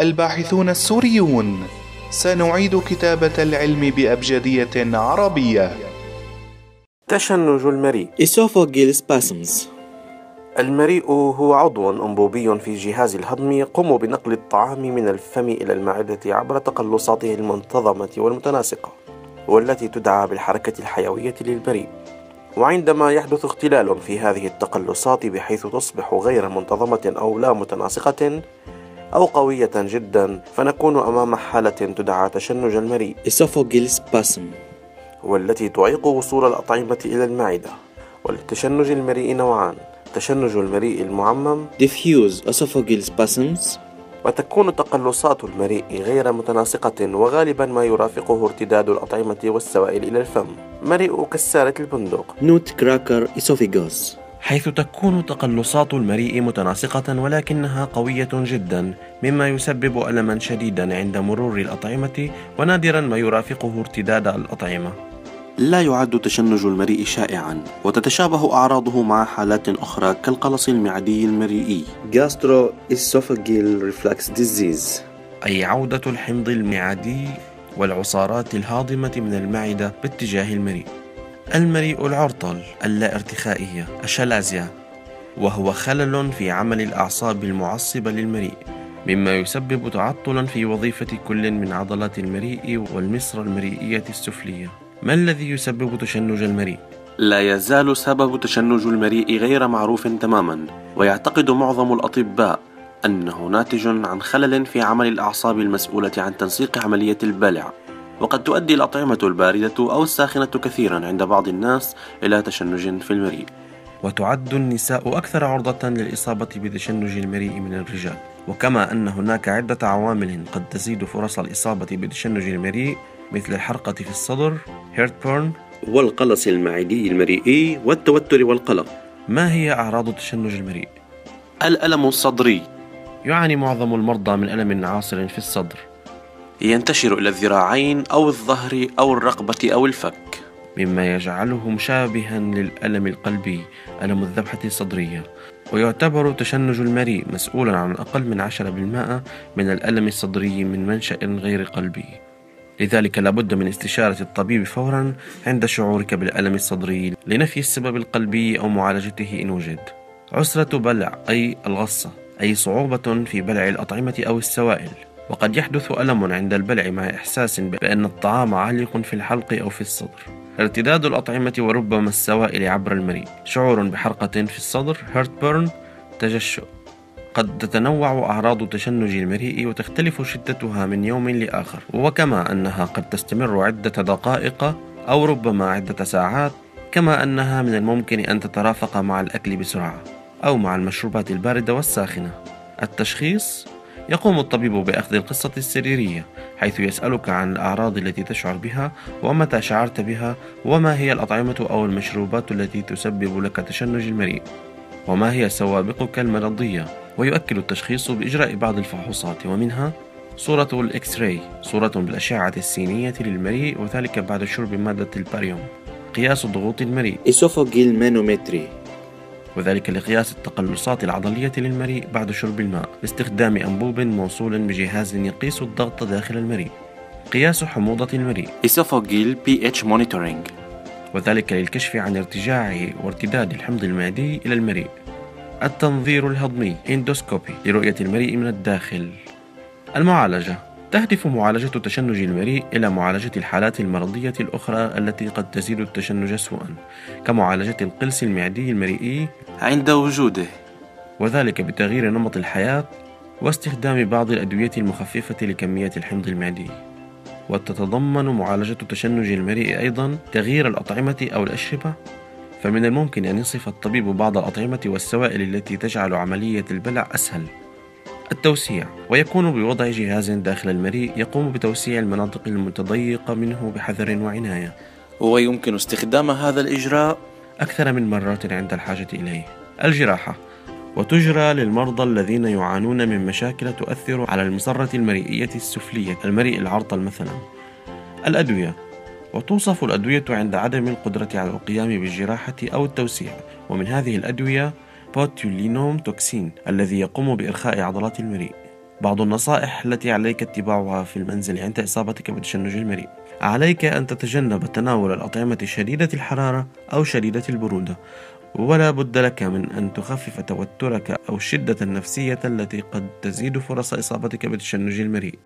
الباحثون السوريون سنعيد كتابة العلم بأبجدية عربية. تشنج المريء. esophageal spasms المريء هو عضو أنبوبي في الجهاز الهضمي يقوم بنقل الطعام من الفم إلى المعدة عبر تقلصاته المنتظمة والمتناسقة والتي تدعى بالحركة الحيوية للمريء وعندما يحدث اختلال في هذه التقلصات بحيث تصبح غير منتظمة أو لا متناسقة أو قوية جدا فنكون أمام حالة تدعى تشنج المريء. والتي تعيق وصول الأطعمة إلى المعدة. ولتشنج المريء نوعان. تشنج المريء المعمم. diffuse esophageal spasms وتكون تقلصات المريء غير متناسقة وغالبا ما يرافقه ارتداد الأطعمة والسوائل إلى الفم. مريء كسارة البندق. nutcracker esophagus حيث تكون تقلصات المريء متناسقة ولكنها قوية جدا مما يسبب ألما شديدا عند مرور الأطعمة ونادرا ما يرافقه ارتداد الأطعمة. لا يعد تشنج المريء شائعا وتتشابه أعراضه مع حالات أخرى كالقلص المعدي المريئي gastroesophageal reflux disease. أي عودة الحمض المعدي والعصارات الهاضمة من المعدة باتجاه المريء. المريء العرطل اللا ارتخائية الشلازيا وهو خلل في عمل الأعصاب المعصبة للمريء مما يسبب تعطلا في وظيفة كل من عضلات المريء والمصرة المريئية السفلية ما الذي يسبب تشنج المريء؟ لا يزال سبب تشنج المريء غير معروف تماما ويعتقد معظم الأطباء أنه ناتج عن خلل في عمل الأعصاب المسؤولة عن تنسيق عملية البلع وقد تؤدي الأطعمة الباردة أو الساخنة كثيرا عند بعض الناس إلى تشنج في المريء. وتعد النساء أكثر عرضة للإصابة بتشنج المريء من الرجال. وكما أن هناك عدة عوامل قد تزيد فرص الإصابة بتشنج المريء مثل الحرقة في الصدر heartburn والقلس المعدي المريئي والتوتر والقلق. ما هي أعراض تشنج المريء؟ الألم الصدري. يعاني معظم المرضى من ألم عاصر في الصدر. ينتشر إلى الذراعين أو الظهر أو الرقبة أو الفك. مما يجعله مشابها للألم القلبي ألم الذبحة الصدرية. ويعتبر تشنج المريء مسؤولا عن أقل من 10% من الألم الصدري من منشأ غير قلبي. لذلك لابد من استشارة الطبيب فورا عند شعورك بالألم الصدري لنفي السبب القلبي أو معالجته إن وجد. عسرة بلع أي الغصة أي صعوبة في بلع الأطعمة أو السوائل. وقد يحدث ألم عند البلع مع إحساس بأن الطعام عالق في الحلق أو في الصدر. ارتداد الأطعمة وربما السوائل عبر المريء. شعور بحرقة في الصدر heartburn تجشؤ. قد تتنوع أعراض تشنج المريء وتختلف شدتها من يوم لآخر. وكما أنها قد تستمر عدة دقائق أو ربما عدة ساعات كما أنها من الممكن أن تترافق مع الأكل بسرعة أو مع المشروبات الباردة والساخنة. التشخيص يقوم الطبيب بأخذ القصة السريرية حيث يسألك عن الأعراض التي تشعر بها ومتى شعرت بها وما هي الأطعمة أو المشروبات التي تسبب لك تشنج المريء وما هي سوابقك المرضية؟ ويؤكد التشخيص بإجراء بعض الفحوصات ومنها صورة ال X-ray صورة بالأشعة السينية للمريء وذلك بعد شرب مادة الباريوم قياس ضغوط المريء esophageal manometry وذلك لقياس التقلصات العضلية للمريء بعد شرب الماء باستخدام أنبوب موصول بجهاز يقيس الضغط داخل المريء. قياس حموضة المريء. Esophageal pH monitoring. وذلك للكشف عن ارتجاعه وارتداد الحمض المعدي إلى المريء. التنظير الهضمي endoscopy لرؤية المريء من الداخل. المعالجة. تهدف معالجة تشنج المريء إلى معالجة الحالات المرضية الأخرى التي قد تزيد التشنج سوءا كمعالجة القلس المعدي المريئي عند وجوده. وذلك بتغيير نمط الحياة واستخدام بعض الأدوية المخففة لكمية الحمض المعدي. وتتضمن معالجة تشنج المريء أيضا تغيير الأطعمة أو الأشربة فمن الممكن أن يصف الطبيب بعض الأطعمة والسوائل التي تجعل عملية البلع أسهل. التوسيع ويكون بوضع جهاز داخل المريء يقوم بتوسيع المناطق المتضيقة منه بحذر وعناية. ويمكن استخدام هذا الإجراء أكثر من مرات عند الحاجة إليه. الجراحة. وتجرى للمرضى الذين يعانون من مشاكل تؤثر على المصرة المريئية السفلية المريء العرطل مثلا. الأدوية. وتوصف الأدوية عند عدم القدرة على القيام بالجراحة أو التوسيع. ومن هذه الأدوية botulinum toxin الذي يقوم بإرخاء عضلات المريء. بعض النصائح التي عليك اتباعها في المنزل عند إصابتك بتشنج المريء. عليك أن تتجنب تناول الأطعمة شديدة الحرارة أو شديدة البرودة ولا بد لك من أن تخفف توترك أو الشدة النفسية التي قد تزيد فرص إصابتك بتشنج المريء.